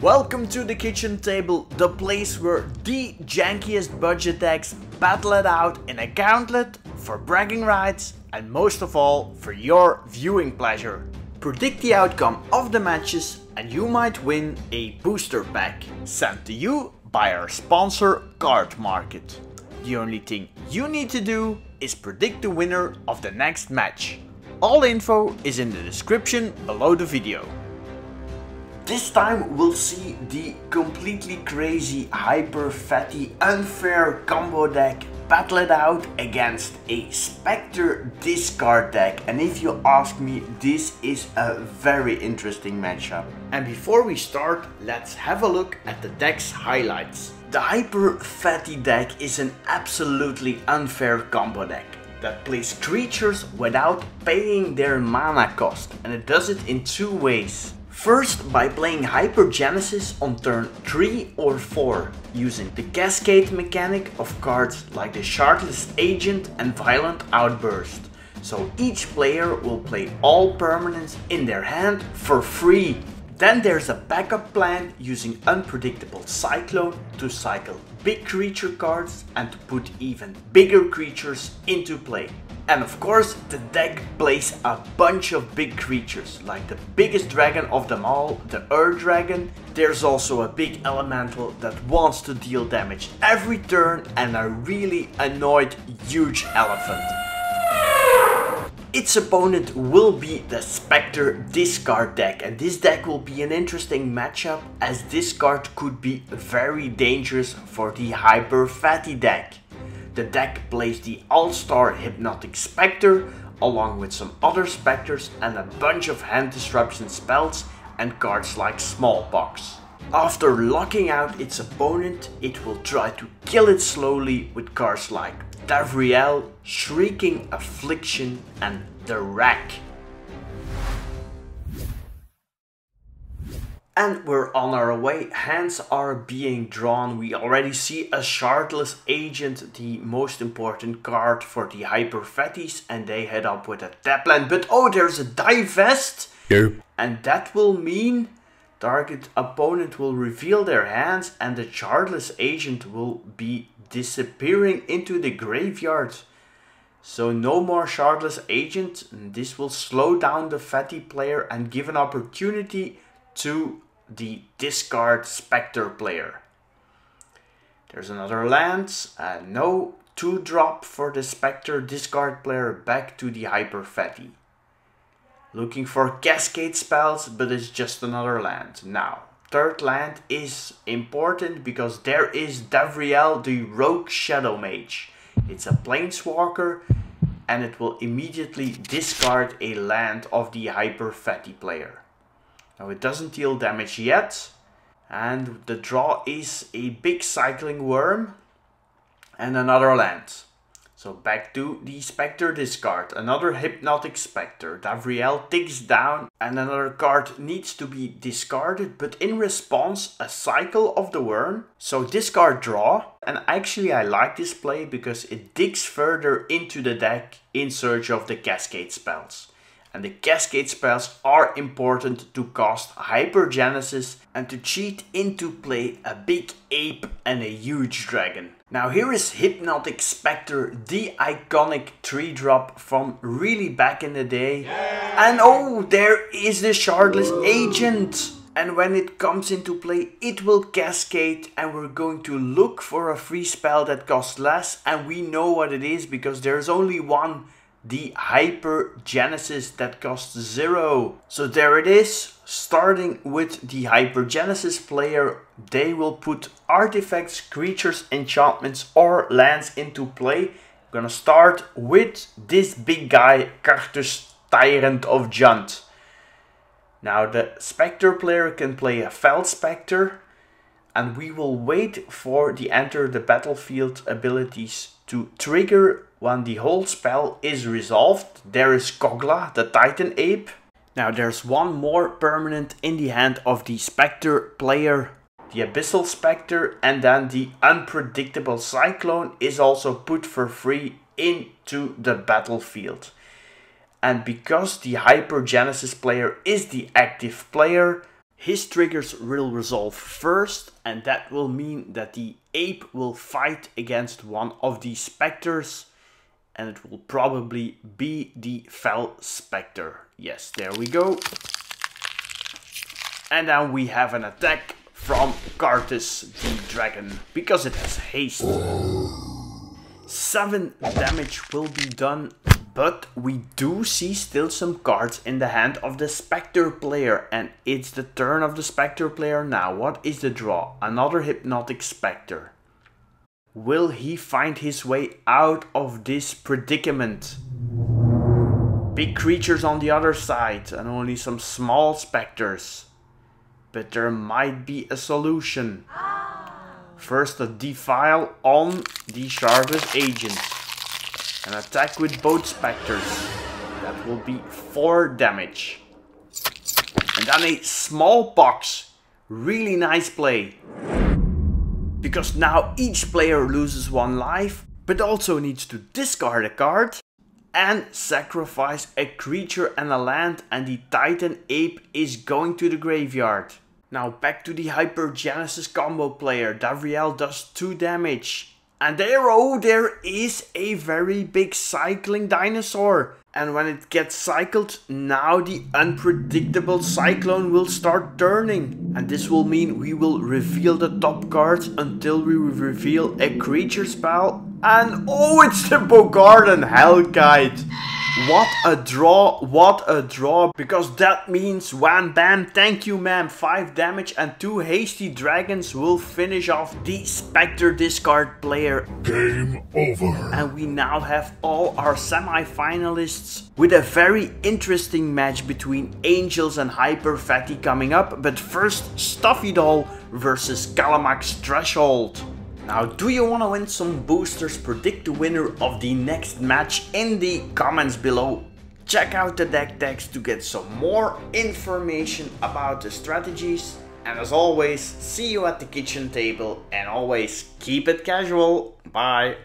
Welcome to the kitchen table, the place where the jankiest budget decks battle it out in a gauntlet for bragging rights and most of all for your viewing pleasure. Predict the outcome of the matches and you might win a booster pack sent to you by our sponsor Card Market. The only thing you need to do is predict the winner of the next match. All info is in the description below the video. This time we'll see the completely crazy, hyper fatty, unfair combo deck battle it out against a Spectre discard deck and if you ask me this is a very interesting matchup. And before we start let's have a look at the deck's highlights. The hyper fatty deck is an absolutely unfair combo deck that plays creatures without paying their mana cost and it does it in two ways. First by playing Hypergenesis on turn 3 or 4, using the cascade mechanic of cards like the Shardless Agent and Violent Outburst. So each player will play all permanents in their hand for free. Then there's a backup plan using Unpredictable Cyclone to cycle big creature cards and to put even bigger creatures into play. And of course, the deck plays a bunch of big creatures, like the biggest dragon of them all, the Ur-Dragon. There's also a big elemental that wants to deal damage every turn and a really annoyed huge elephant. Its opponent will be the Spectre discard deck and this deck will be an interesting matchup as this card could be very dangerous for the Hyper Fatty deck. The deck plays the All-Star Hypnotic Spectre along with some other specters and a bunch of hand disruption spells and cards like Smallpox. After locking out its opponent, it will try to kill it slowly with cards like Davriel, Shrieking Affliction and The Rack. And we're on our way, hands are being drawn. We already see a Shardless Agent, the most important card for the Hyper Fatties, and they head up with a Tapland. But oh, there's a Divest! Yep. And that will mean target opponent will reveal their hands and the Shardless Agent will be disappearing into the graveyard. So no more Shardless Agent. This will slow down the Fatty player and give an opportunity to the discard Spectre player. There's another land, uh, no 2 drop for the Spectre discard player back to the Hyper Fatty. Looking for Cascade spells, but it's just another land. Now, third land is important because there is Davriel the Rogue Shadow Mage. It's a Planeswalker and it will immediately discard a land of the Hyper Fatty player. Now it doesn't deal damage yet. And the draw is a big cycling worm and another land. So back to the Spectre discard. Another Hypnotic Spectre. Davriel ticks down and another card needs to be discarded. But in response, a cycle of the worm. So discard draw. And actually I like this play because it digs further into the deck in search of the Cascade spells and the cascade spells are important to cast Hypergenesis and to cheat into play a big ape and a huge dragon. Now here is Hypnotic Spectre, the iconic 3 drop from really back in the day. And oh, there is the Shardless Agent! And when it comes into play, it will cascade and we're going to look for a free spell that costs less. And we know what it is because there's only one the Hypergenesis that costs zero. So there it is, starting with the Hypergenesis player, they will put artifacts, creatures, enchantments or lands into play. I'm gonna start with this big guy, Karrthus Tyrant of Jund. Now the Spectre player can play a Fell Spectre and we will wait for the enter the battlefield abilities to trigger when the whole spell is resolved, there is Kogla, the Titan Ape. Now there's one more permanent in the hand of the Spectre player. The Abyssal Spectre and then the Unpredictable Cyclone is also put for free into the battlefield. And because the Hypergenesis player is the active player, his triggers will resolve first and that will mean that the ape will fight against one of the specters and it will probably be the fell Spectre. Yes, there we go. And then we have an attack from Karrthus the Dragon, because it has haste. 7 damage will be done, but we do see still some cards in the hand of the Spectre player, and it's the turn of the Spectre player now. What is the draw? Another Hypnotic Spectre. Will he find his way out of this predicament? Big creatures on the other side and only some small specters. But there might be a solution. First a defile on the Shardless agent. An attack with both specters. That will be 4 damage. And then a Smallpox. Really nice play. Because now each player loses one life, but also needs to discard a card and sacrifice a creature and a land and the Titan Ape is going to the graveyard. Now back to the Hypergenesis combo player, Davriel does 2 damage. And there, oh, there is a very big cycling dinosaur. And when it gets cycled, now the unpredictable cyclone will start turning. And this will mean we will reveal the top cards until we reveal a creature spell. And oh, it's the Bogardan Hellkite. What a draw, what a draw, because that means wham bam, thank you ma'am, 5 damage and 2 hasty dragons will finish off the Spectre discard player. Game over. And we now have all our semi-finalists with a very interesting match between Angels and Hyper Fatty coming up, but first Stuffy Doll versus Calamax Threshold. Now, do you want to win some boosters? Predict the winner of the next match in the comments below. Check out the deck text to get some more information about the strategies. And as always, see you at the kitchen table and always keep it casual. Bye.